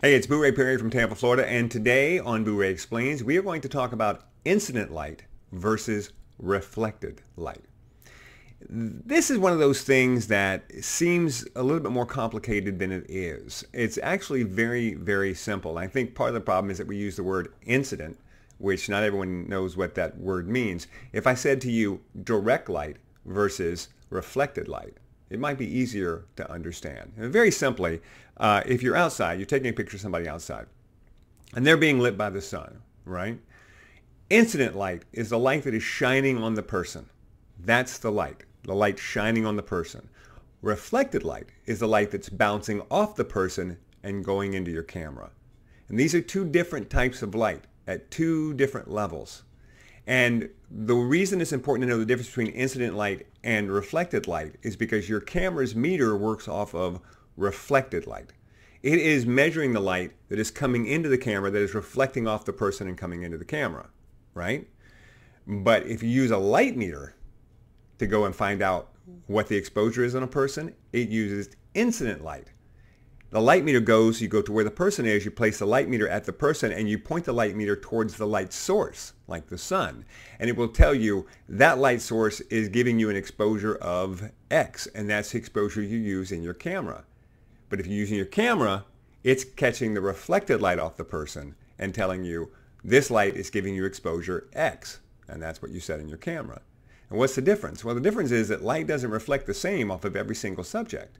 Hey, it's Booray Perry from Tampa, Florida, and today on Booray Explains, we are going to talk about incident light versus reflected light. This is one of those things that seems a little bit more complicated than it is. It's actually very, very simple. I think part of the problem is that we use the word incident, which not everyone knows what that word means. If I said to you direct light versus reflected light, it might be easier to understand. And very simply, uh, if you're outside, you're taking a picture of somebody outside, and they're being lit by the sun, right? Incident light is the light that is shining on the person. That's the light, the light shining on the person. Reflected light is the light that's bouncing off the person and going into your camera. And these are two different types of light at two different levels. And the reason it's important to know the difference between incident light and reflected light is because your camera's meter works off of reflected light. It is measuring the light that is coming into the camera that is reflecting off the person and coming into the camera, right? But if you use a light meter to go and find out what the exposure is on a person, it uses incident light. The light meter goes, you go to where the person is, you place the light meter at the person, and you point the light meter towards the light source, like the sun. And it will tell you that light source is giving you an exposure of X, and that's the exposure you use in your camera. But if you're using your camera, it's catching the reflected light off the person and telling you this light is giving you exposure X, and that's what you set in your camera. And what's the difference? Well, the difference is that light doesn't reflect the same off of every single subject.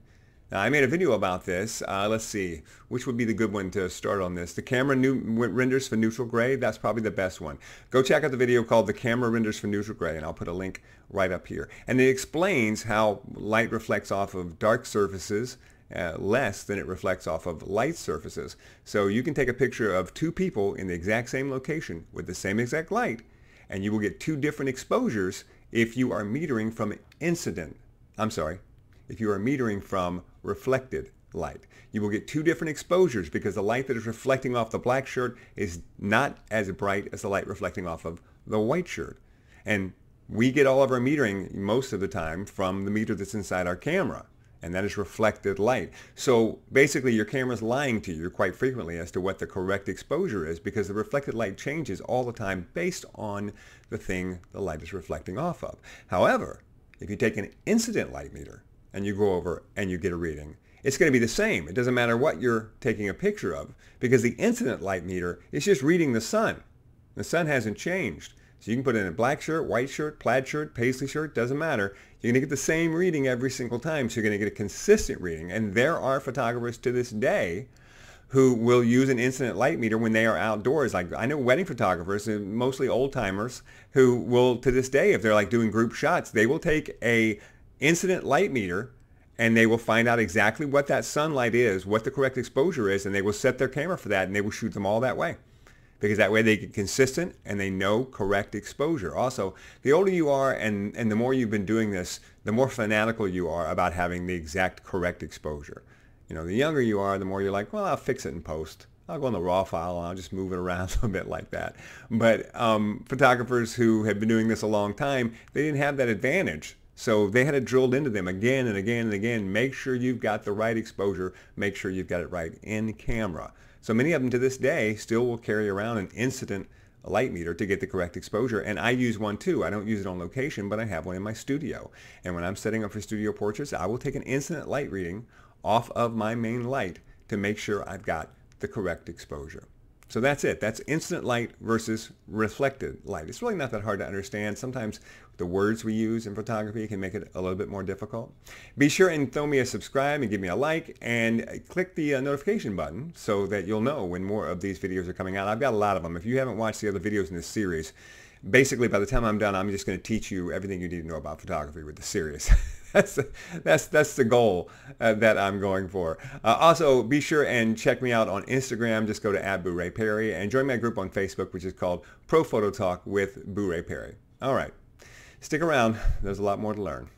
Now, I made a video about this. Uh, let's see, which would be the good one to start on this? The camera renders for neutral gray. That's probably the best one. Go check out the video called The Camera Renders for Neutral Gray, and I'll put a link right up here. And it explains how light reflects off of dark surfaces uh, less than it reflects off of light surfaces. So you can take a picture of two people in the exact same location with the same exact light, and you will get two different exposures if you are metering from incident. I'm sorry, if you are metering from reflected light. You will get two different exposures because the light that is reflecting off the black shirt is not as bright as the light reflecting off of the white shirt. And we get all of our metering most of the time from the meter that's inside our camera and that is reflected light. So basically your camera is lying to you quite frequently as to what the correct exposure is because the reflected light changes all the time based on the thing the light is reflecting off of. However, if you take an incident light meter and you go over and you get a reading, it's going to be the same. It doesn't matter what you're taking a picture of because the incident light meter is just reading the sun. The sun hasn't changed. So you can put in a black shirt, white shirt, plaid shirt, paisley shirt, doesn't matter. You're going to get the same reading every single time. So you're going to get a consistent reading. And there are photographers to this day who will use an incident light meter when they are outdoors. Like I know wedding photographers, mostly old timers, who will to this day, if they're like doing group shots, they will take a incident light meter and they will find out exactly what that sunlight is, what the correct exposure is, and they will set their camera for that and they will shoot them all that way because that way they get consistent and they know correct exposure. Also, the older you are and, and the more you've been doing this, the more fanatical you are about having the exact correct exposure. You know, the younger you are, the more you're like, well, I'll fix it in post. I'll go in the raw file and I'll just move it around a little bit like that. But um, photographers who have been doing this a long time, they didn't have that advantage. So they had it drilled into them again and again and again. Make sure you've got the right exposure. Make sure you've got it right in camera. So many of them to this day still will carry around an incident light meter to get the correct exposure. And I use one too. I don't use it on location, but I have one in my studio. And when I'm setting up for studio portraits, I will take an incident light reading off of my main light to make sure I've got the correct exposure. So that's it. That's incident light versus reflected light. It's really not that hard to understand. Sometimes the words we use in photography can make it a little bit more difficult. Be sure and throw me a subscribe and give me a like and click the uh, notification button so that you'll know when more of these videos are coming out. I've got a lot of them. If you haven't watched the other videos in this series, basically by the time I'm done, I'm just going to teach you everything you need to know about photography with the series. that's that's that's the goal uh, that I'm going for. Uh, also, be sure and check me out on Instagram. Just go to at Ray Perry and join my group on Facebook, which is called Pro Photo Talk with Ray Perry. All right, stick around. There's a lot more to learn.